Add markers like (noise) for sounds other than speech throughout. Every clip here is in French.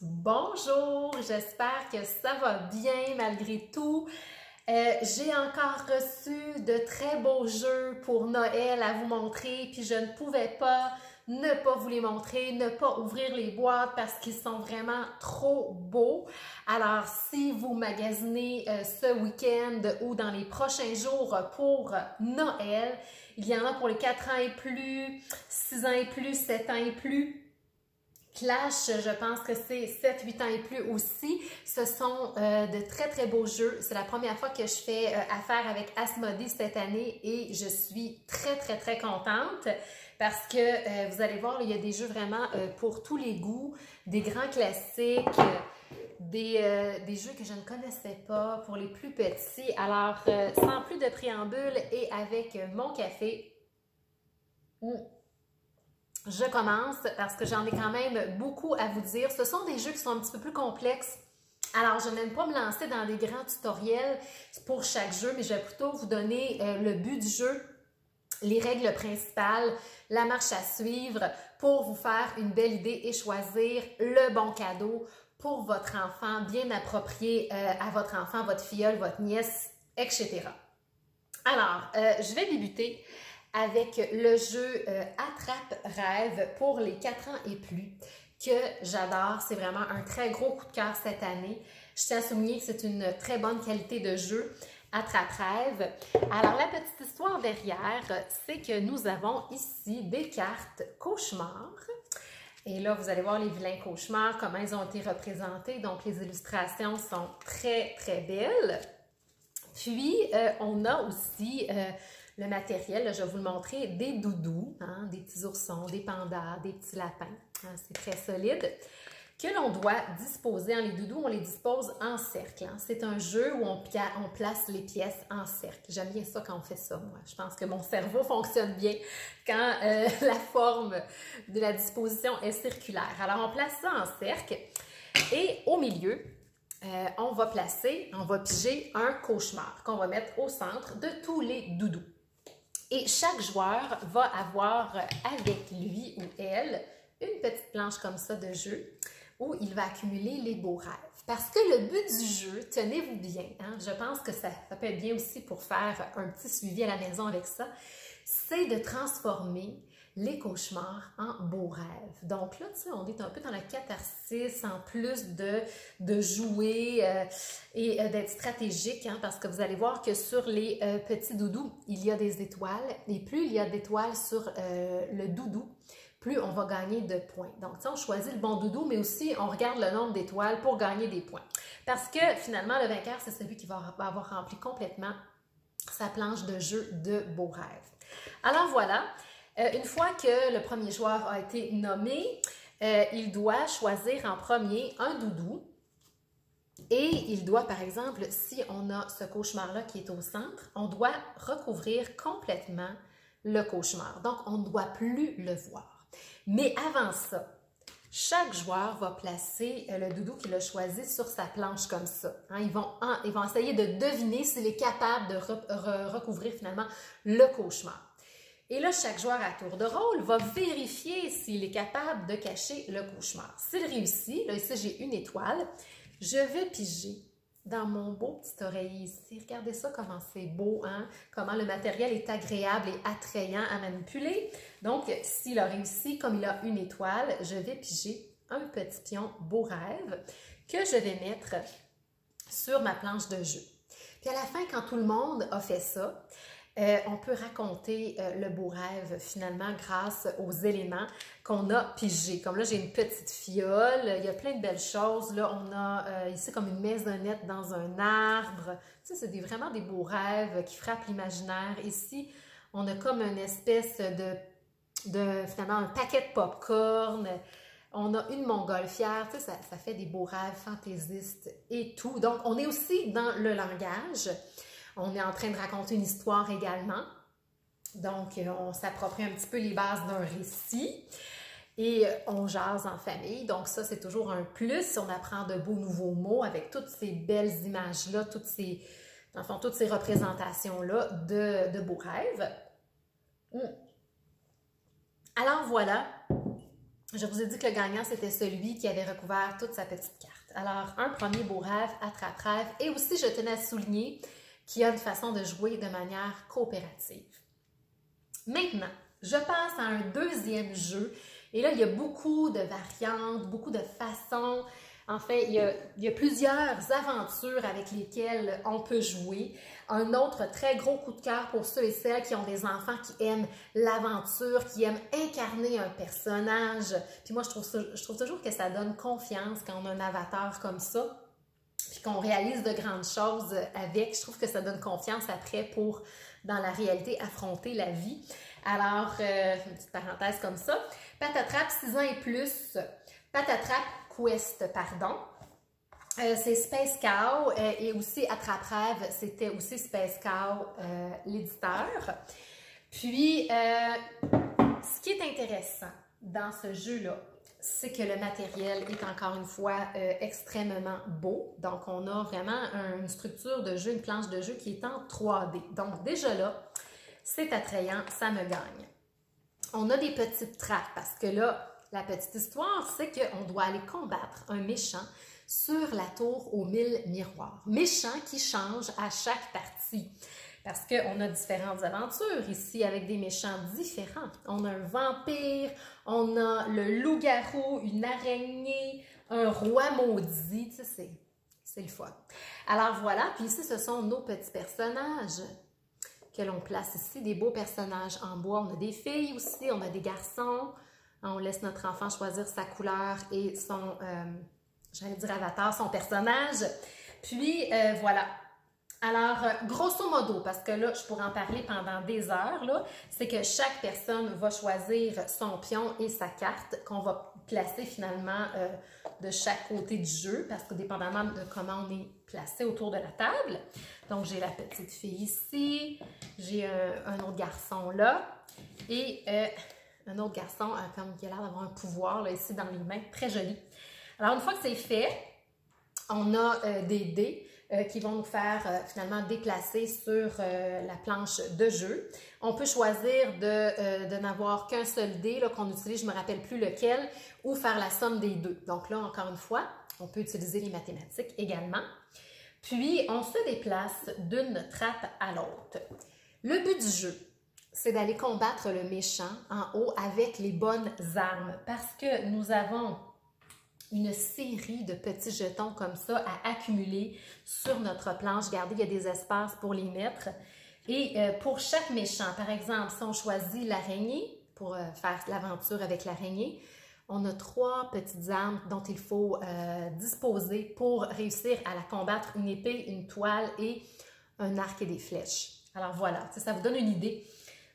Bonjour, j'espère que ça va bien malgré tout. Euh, j'ai encore reçu de très beaux jeux pour Noël à vous montrer, puis je ne pouvais pas ne pas vous les montrer, ne pas ouvrir les boîtes parce qu'ils sont vraiment trop beaux. Alors, si vous magasinez euh, ce week-end ou dans les prochains jours pour Noël, il y en a pour les 4 ans et plus, 6 ans et plus, 7 ans et plus. Clash, je pense que c'est 7, 8 ans et plus aussi. Ce sont euh, de très, très beaux jeux. C'est la première fois que je fais euh, affaire avec Asmodee cette année et je suis très, très, très contente parce que euh, vous allez voir, il y a des jeux vraiment pour tous les goûts, des grands classiques, des, des, jeux que je ne connaissais pas pour les plus petits. Alors, sans plus de préambule et avec mon café, je commence parce que j'en ai quand même beaucoup à vous dire. Ce sont des jeux qui sont un petit peu plus complexes. Alors, je n'aime pas me lancer dans des grands tutoriels pour chaque jeu, mais je vais plutôt vous donner euh, le but du jeu, les règles principales, la marche à suivre pour vous faire une belle idée et choisir le bon cadeau pour votre enfant, bien approprié euh, à votre enfant, votre filleule, votre nièce, etc. Alors, euh, je vais débuter avec le jeu euh, Attrape-Rêve pour les 4 ans et plus que j'adore. C'est vraiment un très gros coup de cœur cette année. Je tiens à souligner que c'est une très bonne qualité de jeu. Attrape-Rêve. Alors, la petite histoire derrière, c'est que nous avons ici des cartes cauchemars. Et là, vous allez voir les vilains cauchemars, comment ils ont été représentés. Donc, les illustrations sont très, très belles. Puis, euh, on a aussi euh, le matériel, je vais vous le montrer, des doudous, hein, des petits oursons, des pandas, des petits lapins. Hein, c'est très solide. Que l'on doit disposer, en les doudous, on les dispose en cercle. Hein. C'est un jeu où on, place les pièces en cercle. J'aime bien ça quand on fait ça, moi. Je pense que mon cerveau fonctionne bien quand euh, (laughs) la forme de la disposition est circulaire. Alors, on place ça en cercle et au milieu, euh, on va placer, on va piger un cauchemar qu'on va mettre au centre de tous les doudous. Et chaque joueur va avoir avec lui ou elle une petite planche comme ça de jeu où il va accumuler les beaux rêves. Parce que le but du jeu, tenez-vous bien, hein, je pense que ça, ça peut être bien aussi pour faire un petit suivi à la maison avec ça, c'est de transformer les cauchemars en beaux rêves. Donc là, tu sais, on est un peu dans la catharsis en plus de, de jouer euh, et euh, d'être stratégique, hein, parce que vous allez voir que sur les euh, petits doudous, il y a des étoiles, et plus il y a d'étoiles sur le doudou, plus on va gagner de points. Donc, on choisit le bon doudou, mais aussi on regarde le nombre d'étoiles pour gagner des points. Parce que finalement, le vainqueur, c'est celui qui va avoir rempli complètement sa planche de jeu de beaux rêves. Alors voilà, euh, une fois que le premier joueur a été nommé, euh, il doit choisir en premier un doudou. Et il doit, par exemple, si on a ce cauchemar-là qui est au centre, on doit recouvrir complètement le cauchemar. Donc, on ne doit plus le voir. Mais avant ça, chaque joueur va placer euh, le doudou qu'il a choisi sur sa planche comme ça. Hein. ils, vont ils, vont essayer de deviner s'il est capable de recouvrir finalement le cauchemar. Et là, chaque joueur à tour de rôle va vérifier s'il est capable de cacher le cauchemar. S'il réussit, là ici j'ai une étoile, je vais piger dans mon beau petit oreiller ici. Regardez ça, comment c'est beau, hein? Comment le matériel est agréable et attrayant à manipuler. Donc, s'il a réussi, comme il a une étoile, je vais piger un petit pion beau rêve que je vais mettre sur ma planche de jeu. Puis à la fin, quand tout le monde a fait ça, euh, on peut raconter euh, le beau rêve finalement grâce aux éléments qu'on a pigés. Comme là, j'ai une petite fiole, il y a plein de belles choses. Là, on a euh, ici comme une maisonnette dans un arbre. C'est vraiment des beaux rêves qui frappent l'imaginaire. Ici, on a comme une espèce de, finalement, un paquet de pop-corn. On a une montgolfière, ça fait des beaux rêves fantaisistes et tout. Donc, on est aussi dans le langage. On est en train de raconter une histoire également. Donc, euh, on s'approprie un petit peu les bases d'un récit et euh, on jase en famille. Donc, ça, c'est toujours un plus. On apprend de beaux nouveaux mots avec toutes ces belles images-là, toutes ces, ces représentations-là de, de beaux rêves. Hmm. Alors, voilà. je vous ai dit que le gagnant, c'était celui qui avait recouvert toute sa petite carte. Alors, un premier beau rêve, attrape-rêve. Et aussi, je tenais à souligner qu'il y a une façon de jouer de manière coopérative. Maintenant, je passe à un deuxième jeu. Et là, il y a beaucoup de variantes, beaucoup de façons en fait, il y, a, plusieurs aventures avec lesquelles on peut jouer. Un autre très gros coup de cœur pour ceux et celles qui ont des enfants qui aiment l'aventure, qui aiment incarner un personnage. Puis moi, je trouve toujours que ça donne confiance quand on a un avatar comme ça, puis qu'on réalise de grandes choses avec. Je trouve que ça donne confiance après pour, dans la réalité, affronter la vie. Alors, euh, une petite parenthèse comme ça. Patatrap, 6 ans et plus. Patatrap, Quest, pardon. Euh, c'est Space Cow euh, et aussi Attrape-Rêve, c'était aussi Space Cow, l'éditeur. Puis, ce qui est intéressant dans ce jeu-là, c'est que le matériel est encore une fois extrêmement beau. Donc, on a vraiment une structure de jeu, une planche de jeu qui est en 3D. Donc, déjà là, c'est attrayant, ça me gagne. On a des petites trappes parce que là, la petite histoire, c'est qu'on doit aller combattre un méchant sur la tour aux mille miroirs. Méchant qui change à chaque partie. Parce qu'on a différentes aventures ici avec des méchants différents. On a un vampire, on a le loup-garou, une araignée, un roi maudit. Tu sais, c'est le fun. Alors voilà, puis ici, ce sont nos petits personnages que l'on place ici, des beaux personnages en bois. On a des filles aussi, on a des garçons. On laisse notre enfant choisir sa couleur et son, euh, j'allais dire avatar, son personnage. Puis, euh, voilà. Alors, euh, grosso modo, parce que là, je pourrais en parler pendant des heures, c'est que chaque personne va choisir son pion et sa carte qu'on va placer finalement de chaque côté du jeu, parce que dépendamment de comment on est placé autour de la table. Donc, j'ai la petite fille ici, j'ai un, autre garçon là, et un autre garçon euh, comme qui a l'air d'avoir un pouvoir là, ici dans les mains, très joli. Alors une fois que c'est fait, on a euh, des dés euh, qui vont nous faire finalement déplacer sur la planche de jeu. On peut choisir de, n'avoir qu'un seul dé qu'on utilise, je ne me rappelle plus lequel, ou faire la somme des deux. Donc là, encore une fois, on peut utiliser les mathématiques également. Puis, on se déplace d'une trappe à l'autre. Le but du jeu, c'est d'aller combattre le méchant en haut avec les bonnes armes parce que nous avons une série de petits jetons comme ça à accumuler sur notre planche. Regardez, il y a des espaces pour les mettre. Et euh, pour chaque méchant, par exemple, si on choisit l'araignée pour euh, faire l'aventure avec l'araignée, on a trois petites armes dont il faut euh, disposer pour réussir à la combattre, une épée, une toile et un arc et des flèches. Alors voilà, ça vous donne une idée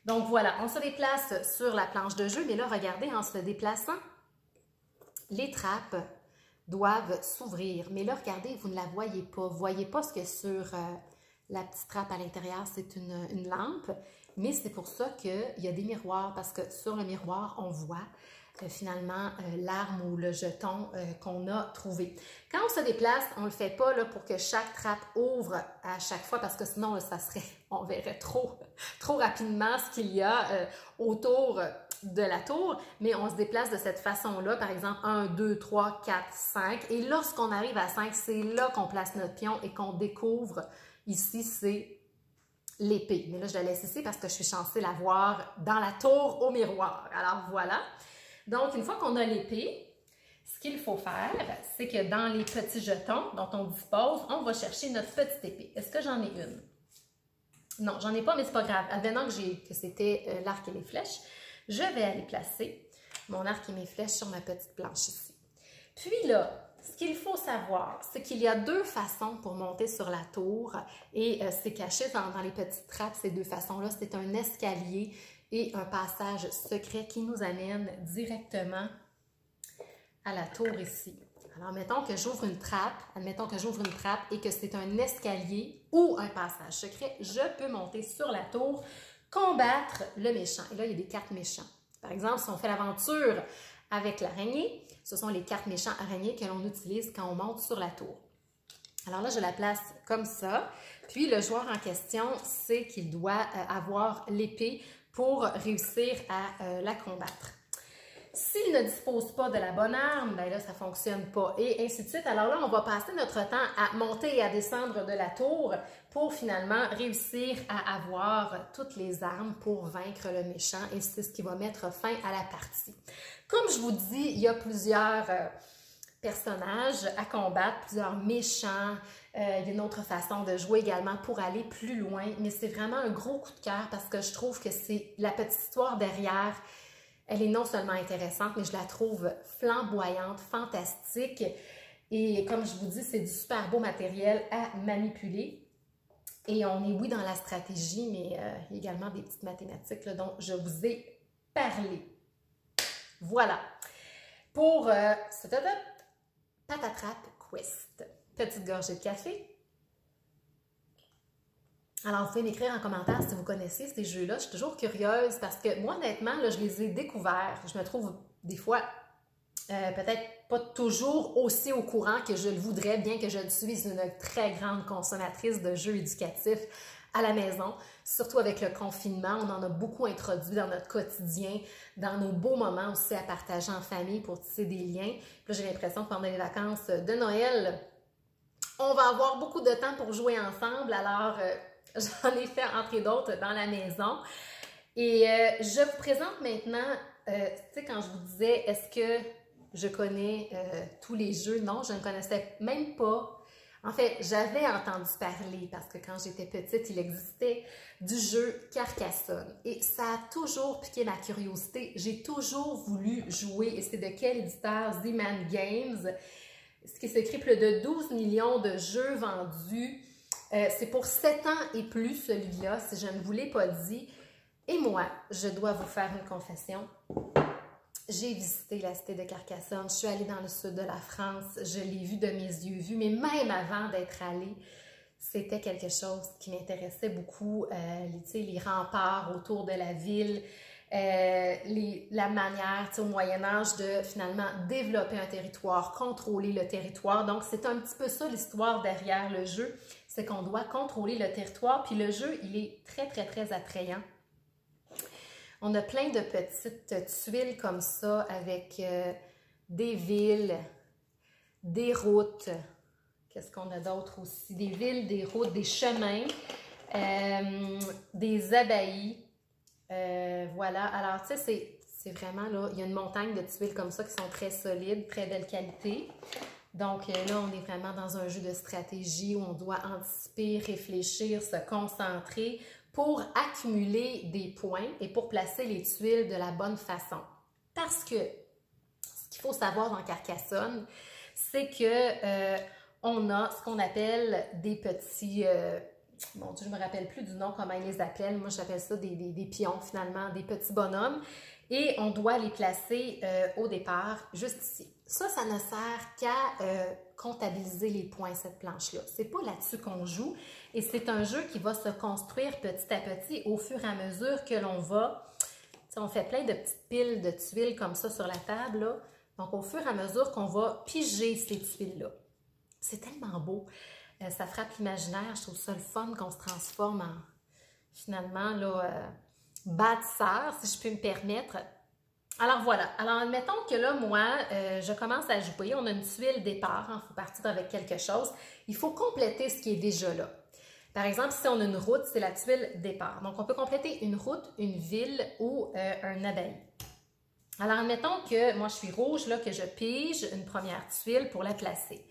donc voilà, on se déplace sur la planche de jeu, mais là, regardez, en se déplaçant, les trappes doivent s'ouvrir. Mais là, regardez, vous ne la voyez pas. Vous ne voyez pas ce que sur euh, la petite trappe à l'intérieur, c'est une, lampe. Mais c'est pour ça qu'il y a des miroirs, parce que sur le miroir, on voit euh, finalement euh, l'arme ou le jeton qu'on a trouvé. Quand on se déplace, on ne le fait pas pour que chaque trappe ouvre à chaque fois, parce que sinon, ça serait (laughs) on verrait trop, trop rapidement ce qu'il y a autour de la tour, mais on se déplace de cette façon-là, par exemple 1, 2, 3, 4, 5, et lorsqu'on arrive à 5, c'est là qu'on place notre pion et qu'on découvre, ici, c'est l'épée. Mais là, je la laisse ici parce que je suis censée la voir dans la tour au miroir. Alors voilà. Donc, une fois qu'on a l'épée, ce qu'il faut faire, c'est que dans les petits jetons dont on dispose, on va chercher notre petite épée. Est-ce que j'en ai une? Non, j'en ai pas, mais c'est pas grave. Advenant que, que c'était euh, l'arc et les flèches, je vais aller placer mon arc et mes flèches sur ma petite planche ici. Puis là, ce qu'il faut savoir, c'est qu'il y a deux façons pour monter sur la tour et euh, c'est caché dans, les petites trappes, ces deux façons-là. C'est un escalier et un passage secret qui nous amène directement à la tour ici. Alors, mettons que j'ouvre une trappe, admettons que j'ouvre une trappe et que c'est un escalier ou un passage secret, je peux monter sur la tour, combattre le méchant. Et là, il y a des cartes méchants. Par exemple, si on fait l'aventure avec l'araignée, ce sont les cartes méchants araignées que l'on utilise quand on monte sur la tour. Alors là, je la place comme ça. Puis le joueur en question sait qu'il doit euh, avoir l'épée pour réussir à euh, la combattre. S'il ne dispose pas de la bonne arme, ben là, ça ne fonctionne pas. Et ainsi de suite. Alors là, on va passer notre temps à monter et à descendre de la tour pour finalement réussir à avoir toutes les armes pour vaincre le méchant. Et c'est ce qui va mettre fin à la partie. Comme je vous dis, il y a plusieurs euh, personnages à combattre, plusieurs méchants. Euh, il y a une autre façon de jouer également pour aller plus loin. Mais c'est vraiment un gros coup de cœur parce que je trouve que c'est la petite histoire derrière elle est non seulement intéressante, mais je la trouve flamboyante, fantastique. Et comme je vous dis, c'est du super beau matériel à manipuler. Et on est, oui, dans la stratégie, mais euh, également des petites mathématiques dont je vous ai parlé. Voilà. Pour euh, ce patatrap quest. Petite gorgée de café. Alors, vous pouvez m'écrire en commentaire si vous connaissez ces jeux-là. Je suis toujours curieuse parce que moi, honnêtement, je les ai découverts. Je me trouve des fois euh, peut-être pas toujours aussi au courant que je le voudrais, bien que je suis une très grande consommatrice de jeux éducatifs à la maison, surtout avec le confinement. On en a beaucoup introduit dans notre quotidien, dans nos beaux moments aussi à partager en famille pour tisser des liens. Puis j'ai l'impression que pendant les vacances de Noël, on va avoir beaucoup de temps pour jouer ensemble. Alors, euh, (laughs) J'en ai fait entrer d'autres dans la maison. Et euh, je vous présente maintenant, tu sais, quand je vous disais, est-ce que je connais euh, tous les jeux? Non, je ne connaissais même pas. En fait, j'avais entendu parler parce que quand j'étais petite, il existait du jeu Carcassonne. Et ça a toujours piqué ma curiosité. J'ai toujours voulu jouer. Et c'est de quel éditeur? Z-Man Games. Ce qui s'écrit plus de 12 millions de jeux vendus. Euh, c'est pour 7 ans et plus celui-là, si je ne vous l'ai pas dit. Et moi, je dois vous faire une confession. J'ai visité la cité de Carcassonne, je suis allée dans le sud de la France, je l'ai vu de mes yeux vus, mais même avant d'être allée, c'était quelque chose qui m'intéressait beaucoup, euh, les, les remparts autour de la ville, euh, la manière au Moyen Âge de finalement développer un territoire, contrôler le territoire. Donc, c'est un petit peu ça l'histoire derrière le jeu, c'est qu'on doit contrôler le territoire. Puis le jeu, il est très, très, très attrayant. On a plein de petites tuiles comme ça avec euh, des villes, des routes. Qu'est-ce qu'on a d'autre aussi? Des villes, des routes, des chemins, euh, des abbayes. Euh, voilà, alors tu sais, c'est vraiment là, il y a une montagne de tuiles comme ça qui sont très solides, très belle qualité. Donc là, on est vraiment dans un jeu de stratégie où on doit anticiper, réfléchir, se concentrer pour accumuler des points et pour placer les tuiles de la bonne façon. Parce que ce qu'il faut savoir dans Carcassonne, c'est que euh, on a ce qu'on appelle des petits bon Dieu, je me rappelle plus du nom, comment ils les appellent. Moi, j'appelle ça des, des, pions, finalement, des petits bonhommes. Et on doit les placer euh, au départ, juste ici. Ça, ça ne sert qu'à euh, comptabiliser les points, cette planche-là. C'est pas là-dessus qu'on joue. Et c'est un jeu qui va se construire petit à petit au fur et à mesure que l'on va... on fait plein de petites piles de tuiles comme ça sur la table. Donc, au fur et à mesure qu'on va piger ces tuiles-là. C'est tellement beau. Euh, ça frappe l'imaginaire. Je trouve ça le fun qu'on se transforme en, finalement, là, euh, bâtisseur, si je peux me permettre. Alors voilà. Alors admettons que là, moi, euh, je commence à jouer. On a une tuile départ. Il faut partir avec quelque chose. Il faut compléter ce qui est déjà là. Par exemple, si on a une route, c'est la tuile départ. Donc, on peut compléter une route, une ville ou un abbaye. Alors, admettons que moi, je suis rouge, là, que je pige une première tuile pour la placer.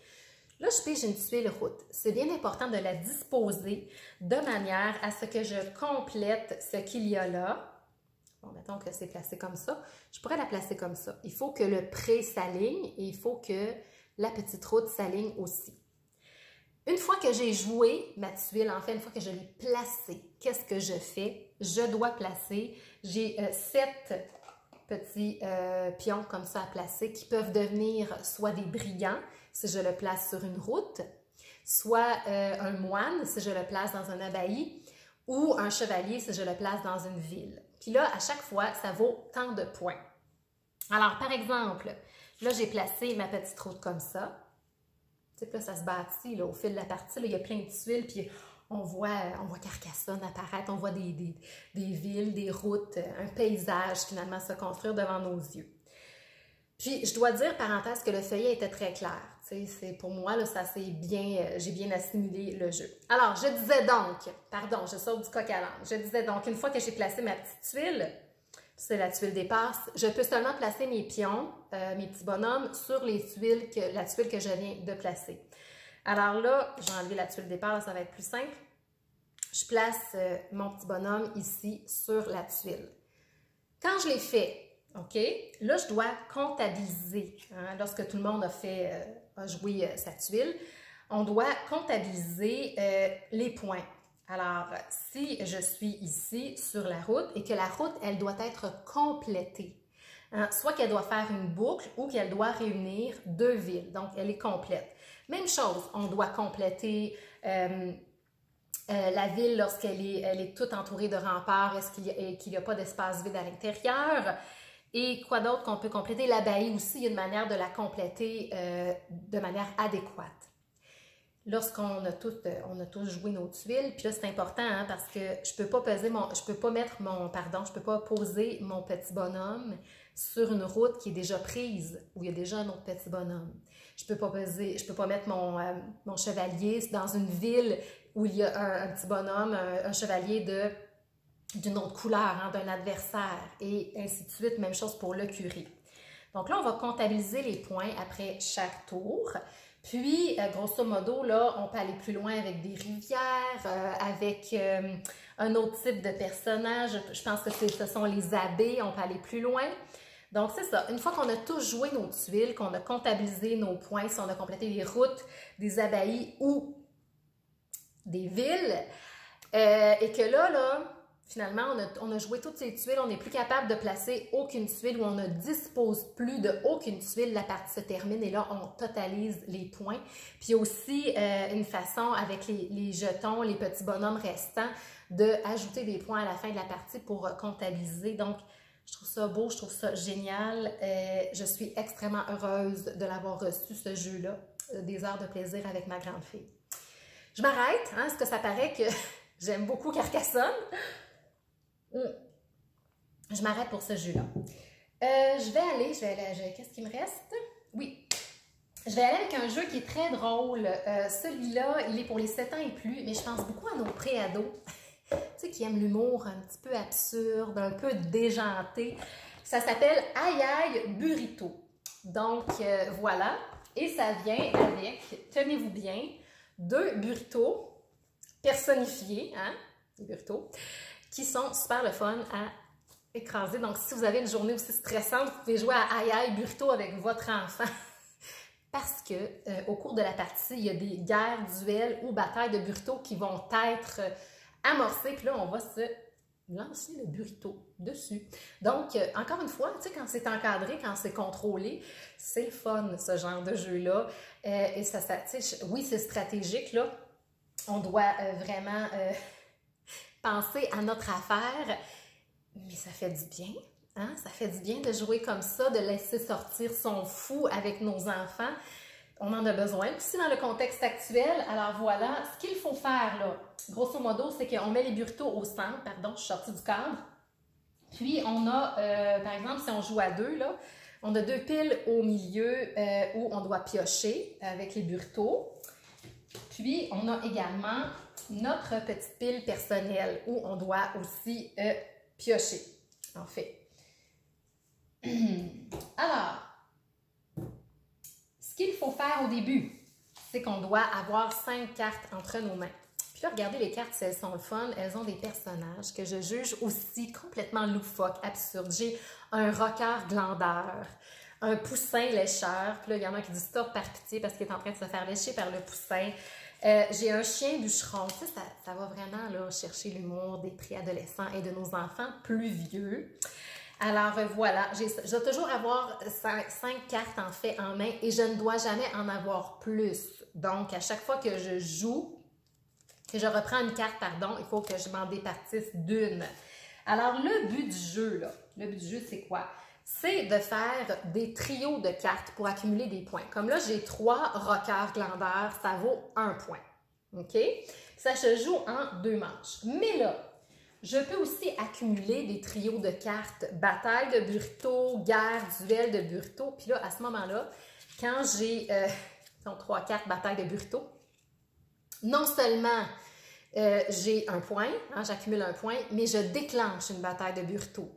Là, je pige une tuile route. C'est bien important de la disposer de manière à ce que je complète ce qu'il y a là. Bon, mettons que c'est placé comme ça. Je pourrais la placer comme ça. Il faut que le pré s'aligne et il faut que la petite route s'aligne aussi. Une fois que j'ai joué ma tuile, en fait, une fois que je l'ai placée, qu'est-ce que je fais? Je dois placer, j'ai euh, sept petits euh, pions comme ça à placer qui peuvent devenir soit des brillants, si je le place sur une route, soit euh, un moine si je le place dans un abbaye, ou un chevalier si je le place dans une ville. Puis là, à chaque fois, ça vaut tant de points. Alors, par exemple, là, j'ai placé ma petite route comme ça. Tu sais, là, ça se bâtit au fil de la partie. Là, il y a plein de tuiles, puis on voit, on voit Carcassonne apparaître, on voit des, des villes, des routes, un paysage finalement se construire devant nos yeux. Puis, je dois dire, parenthèse, que le feuillet était très clair. C'est pour moi, là, ça c'est bien, euh, j'ai bien assimilé le jeu. Alors, je disais donc, pardon, je sors du coq à l'âne. Je disais donc, une fois que j'ai placé ma petite tuile, c'est la tuile d'épasse, je peux seulement placer mes pions, euh, mes petits bonhommes, sur les tuiles que, la tuile que je viens de placer. Alors là, j'ai enlevé la tuile d'épasse, ça va être plus simple. Je place euh, mon petit bonhomme ici sur la tuile. Quand je l'ai fait, OK, là, je dois comptabiliser. Hein, lorsque tout le monde a fait a joué euh, sa tuile, on doit comptabiliser euh, les points. Alors, si je suis ici sur la route et que la route, elle doit être complétée, hein, soit qu'elle doit faire une boucle ou qu'elle doit réunir deux villes, donc elle est complète. Même chose, on doit compléter euh, la ville lorsqu'elle est, elle est toute entourée de remparts, est-ce qu'il n'y a, a, pas d'espace vide à l'intérieur? Et quoi d'autre qu'on peut compléter? L'abbaye aussi, il y a une manière de la compléter euh, de manière adéquate. Lorsqu'on a, euh, a tous joué nos tuiles, puis là c'est important hein, parce que je peux pas peser mon, je peux pas mettre mon, pardon, je peux pas poser mon petit bonhomme sur une route qui est déjà prise où il y a déjà un autre petit bonhomme. Je peux pas peser, je peux pas mettre mon, euh, mon chevalier dans une ville où il y a un, petit bonhomme, un chevalier de d'une autre couleur, hein, d'un adversaire, et ainsi de suite. Même chose pour le curé. Donc là, on va comptabiliser les points après chaque tour. Puis, euh, grosso modo, là, on peut aller plus loin avec des rivières, euh, avec euh, un autre type de personnage. Je pense que ce sont les abbés, on peut aller plus loin. Donc, c'est ça. Une fois qu'on a tous joué nos tuiles, qu'on a comptabilisé nos points, si on a complété les routes des abbayes ou des villes, et que là, là, Finalement, on a, joué toutes ces tuiles, on n'est plus capable de placer aucune tuile ou on ne dispose plus de aucune tuile, la partie se termine et là, on totalise les points. Puis aussi, euh, une façon avec les, jetons, les petits bonhommes restants, d'ajouter des points à la fin de la partie pour euh, comptabiliser. Donc, je trouve ça beau, je trouve ça génial. Euh, je suis extrêmement heureuse de l'avoir reçu, ce jeu-là, des heures de plaisir avec ma grande fille. Je m'arrête, hein, parce que ça paraît que (laughs) j'aime beaucoup Carcassonne. Je m'arrête pour ce jeu-là. Euh, je vais aller, je vais aller, qu'est-ce qui me reste? Oui. Je vais aller avec un jeu qui est très drôle. Euh, celui-là, il est pour les 7 ans et plus, mais je pense beaucoup à nos pré-ados. (laughs) tu sais, qui aiment l'humour un petit peu absurde, un peu déjanté. Ça s'appelle Aïe Burrito. Donc, euh, voilà. Et ça vient avec, tenez-vous bien, deux burritos personnifiés, hein, des burritos, qui sont super le fun à écraser. Donc, si vous avez une journée aussi stressante, vous pouvez jouer à aïe aïe burrito avec votre enfant. (laughs) Parce que euh, au cours de la partie, il y a des guerres, duels ou batailles de burrito qui vont être euh, amorcées. Puis là, on va se lancer le burrito dessus. Donc, euh, encore une fois, tu sais, quand c'est encadré, quand c'est contrôlé, c'est fun, ce genre de jeu-là. et ça, ça oui, c'est stratégique, là. On doit vraiment penser à notre affaire, mais ça fait du bien. Hein? Ça fait du bien de jouer comme ça, de laisser sortir son fou avec nos enfants. On en a besoin aussi dans le contexte actuel. Alors voilà, ce qu'il faut faire, là, grosso modo, c'est qu'on met les burritos au centre. Pardon, je suis sortie du cadre. Puis on a, euh, par exemple, si on joue à deux, on a deux piles au milieu euh, où on doit piocher avec les burritos. Puis on a également notre petite pile personnelle où on doit aussi euh, piocher, en fait. (clears throat) Alors, ce qu'il faut faire au début, c'est qu'on doit avoir cinq cartes entre nos mains. Puis là, regardez les cartes, elles sont fun. Elles ont des personnages que je juge aussi complètement loufoques, absurdes. J'ai un rocker glandeur, un poussin lécheur. Puis là, il y en a qui disent stop par pitié parce qu'il est en train de se faire lécher par le poussin. Euh, j'ai un chien bûcheron. Ça, ça, ça va vraiment là, chercher l'humour des préadolescents et de nos enfants plus vieux. Alors euh, voilà, je dois toujours avoir cinq, cartes en fait en main et je ne dois jamais en avoir plus. Donc, à chaque fois que je joue, que je reprends une carte, pardon, il faut que je m'en départisse d'une. Alors, le but du jeu, là, le but du jeu, c'est quoi? C'est de faire des trios de cartes pour accumuler des points. Comme là, j'ai trois rockers glandeurs, ça vaut un point. OK? Ça se joue en deux manches. Mais là, Je peux aussi accumuler des trios de cartes, bataille de burrito, guerre, duel de burrito. Puis là, à ce moment-là, quand j'ai euh, (laughs) trois cartes bataille de burrito, non seulement euh, j'ai un point, hein, j'accumule un point, mais je déclenche une bataille de burrito.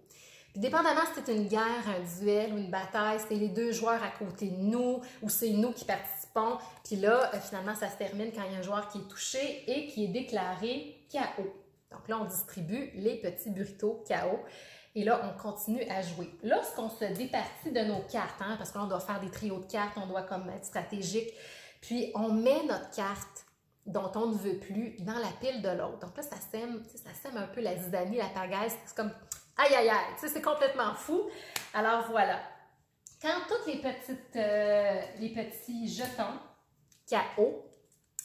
Dépendamment si c'est une guerre, un duel ou une bataille, c'est les deux joueurs à côté de nous ou c'est nous qui participons. Puis là, euh, finalement, ça se termine quand il y a un joueur qui est touché et qui est déclaré KO. Donc là, on distribue les petits burritos KO. Et là, on continue à jouer. Lorsqu'on se départit de nos cartes, hein, parce qu'on doit faire des trios de cartes, on doit comme être stratégique, puis on met notre carte dont on ne veut plus dans la pile de l'autre. Donc là, ça sème, ça sème un peu la zizanie, la pagaille. C'est comme aïe aïe aïe, c'est complètement fou. Alors voilà. Quand tous les, petites, euh, les petits jetons KO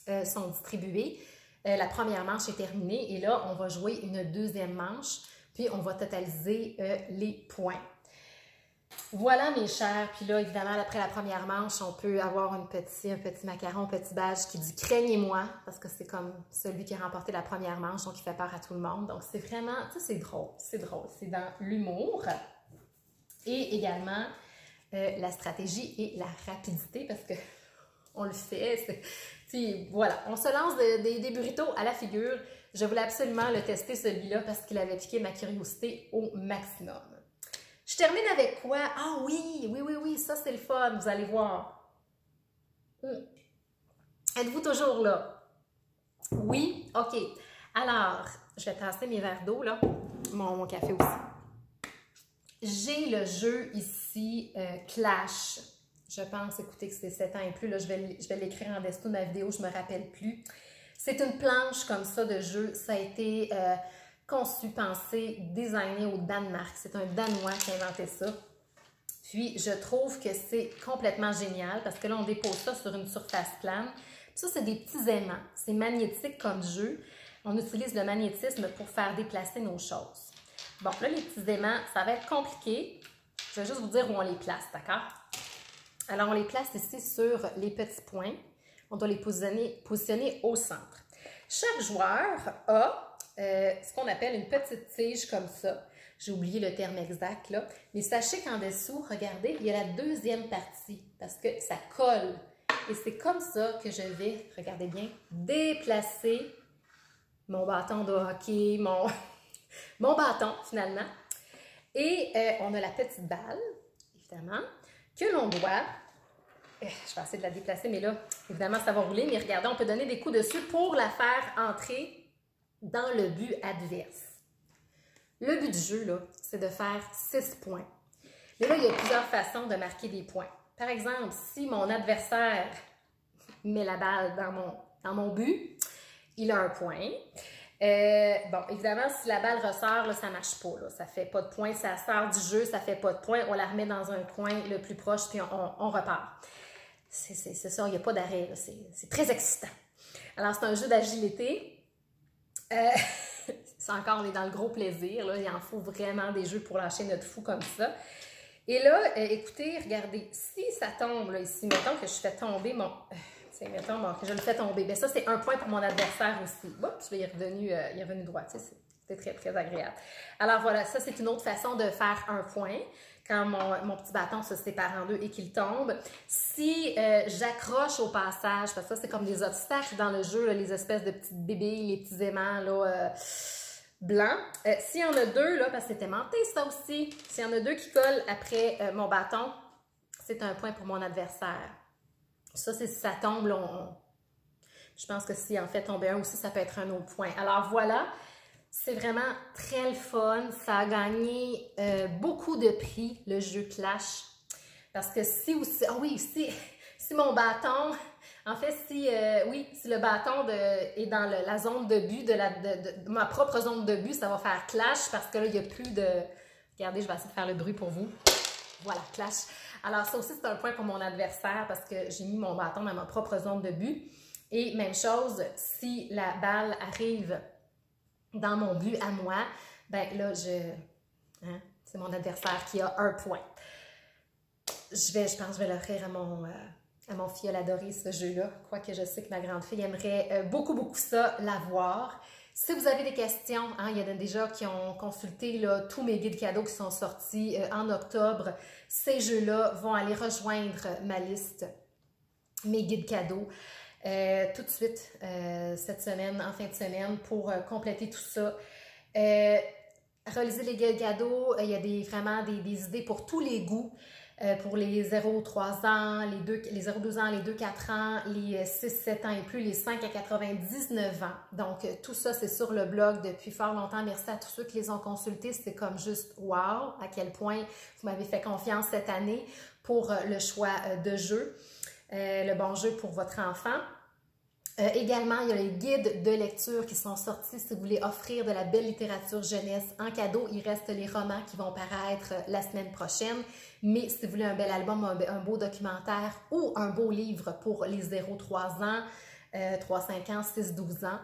euh, sont distribués, euh, la première manche est terminée et là, on va jouer une deuxième manche, puis on va totaliser les points. Voilà mes chers, puis là évidemment après la première manche, on peut avoir un petit, macaron, un petit badge qui dit craignez-moi parce que c'est comme celui qui a remporté la première manche, donc il fait peur à tout le monde. Donc c'est vraiment, tu sais, c'est drôle, c'est drôle, c'est dans l'humour et également euh, la stratégie et la rapidité parce que (laughs) on le fait, voilà, on se lance des burritos à la figure. Je voulais absolument le tester celui-là parce qu'il avait piqué ma curiosité au maximum. Je termine avec quoi? Ah oui, oui, oui, oui, ça c'est le fun, vous allez voir. Hmm. Êtes-vous toujours là? Oui? OK. Alors, je vais tasser mes verres d'eau, là. Mon, café aussi. J'ai le jeu ici, euh, Clash. Je pense, écoutez, que c'est 7 ans et plus. Là, je vais, l'écrire en dessous de ma vidéo, je ne me rappelle plus. C'est une planche comme ça de jeu. Ça a été euh, conçu, pensé, designé au Danemark. C'est un Danois qui a inventé ça. Puis, je trouve que c'est complètement génial parce que là, on dépose ça sur une surface plane. Puis ça, c'est des petits aimants. C'est magnétique comme jeu. On utilise le magnétisme pour faire déplacer nos choses. Bon, là, les petits aimants, ça va être compliqué. Je vais juste vous dire où on les place, d'accord? Alors, on les place ici sur les petits points. On doit les positionner, au centre. Chaque joueur a euh, ce qu'on appelle une petite tige comme ça. J'ai oublié le terme exact là. Mais sachez qu'en dessous, regardez, il y a la deuxième partie parce que ça colle. Et c'est comme ça que je vais, regardez bien, déplacer mon bâton de hockey, mon, (laughs) mon bâton finalement. Et euh, on a la petite balle, évidemment, que l'on doit eh, je vais essayer de la déplacer, mais là, évidemment, ça va rouler. Mais regardez, on peut donner des coups dessus pour la faire entrer dans le but adverse. Le but du jeu, là, c'est de faire 6 points. Mais là, il y a plusieurs façons de marquer des points. Par exemple, si mon adversaire met la balle dans mon, but, il a un point. Euh, bon, évidemment, si la balle ressort, là, ça ne marche pas. Là. Ça fait pas de point. Ça sort du jeu, ça fait pas de point. On la remet dans un coin le plus proche, puis on, repart. C'est ça, il n'y a pas d'arrêt. C'est très excitant. Alors, c'est un jeu d'agilité. Euh, (laughs) c'est encore, on est dans le gros plaisir. Là. Il en faut vraiment des jeux pour lâcher notre fou comme ça. Et là, euh, écoutez, regardez, si ça tombe là, ici, mettons que je fais tomber mon mettons, que je le fais tomber. Bien, ça, c'est un point pour mon adversaire aussi. Oups, il est revenu, euh, il est revenu droit. C'est très, très agréable. Alors voilà, ça, c'est une autre façon de faire un point quand mon, petit bâton se sépare en deux et qu'il tombe. Si euh, j'accroche au passage, parce que ça, c'est comme des obstacles dans le jeu, les espèces de petites bébés, les petits aimants là, euh, blancs. S'il y en a deux, là, parce que c'était menté ça aussi, s'il y en a deux qui collent après mon bâton, c'est un point pour mon adversaire. Ça, c'est si ça tombe, je pense que si en fait tomber un aussi, ça peut être un autre point. Alors voilà, c'est vraiment très le fun. Ça a gagné euh, beaucoup de prix, le jeu Clash. Parce que si aussi, ah oui, si, (laughs) mon bâton, (laughs) en fait, si, euh, oui, si le bâton est dans la zone de but, de, de, ma propre zone de but, ça va faire Clash parce que là, il n'y a plus de... Regardez, je vais essayer de faire le bruit pour vous. Voilà, Clash. Alors ça aussi, c'est un point pour mon adversaire parce que j'ai mis mon bâton dans ma propre zone de but. Et même chose, si la balle arrive dans mon but à moi, ben là, je, hein, c'est mon adversaire qui a un point. Je vais, je pense, je vais l'offrir à mon, euh, à mon filleul adoré ce jeu-là. Quoique je sais que ma grande fille aimerait euh, beaucoup, beaucoup ça, l'avoir. Si vous avez des questions, hein, il y en a déjà qui ont consulté tous mes guides cadeaux qui sont sortis euh, en octobre. Ces jeux-là vont aller rejoindre ma liste, mes guides cadeaux. Euh, tout de suite cette semaine, en fin de semaine, pour compléter tout ça. relisez les cadeaux, il y a vraiment des, idées pour tous les goûts. Euh, pour les 0-3 ans, les, 2, les 0-2 ans, les 2-4 ans, les 6-7 ans et plus, les 5 à 99 ans. Donc, euh, tout ça, c'est sur le blog depuis fort longtemps. Merci à tous ceux qui les ont consultés. C'était comme juste wow, à quel point vous m'avez fait confiance cette année pour euh, le choix de jeu, le bon jeu pour votre enfant. Euh, également, il y a les guides de lecture qui sont sortis si vous voulez offrir de la belle littérature jeunesse en cadeau. Il reste les romans qui vont paraître la semaine prochaine. Mais si vous voulez un bel album, un, beau documentaire ou un beau livre pour les 0-3 ans, 3-5 euh, ans, 6-12 ans,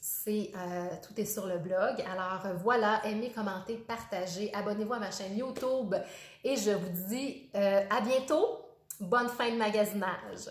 c'est euh, tout est sur le blog. Alors voilà, aimez, commentez, partagez, abonnez-vous à ma chaîne YouTube et je vous dis à bientôt. Bonne fin de magasinage.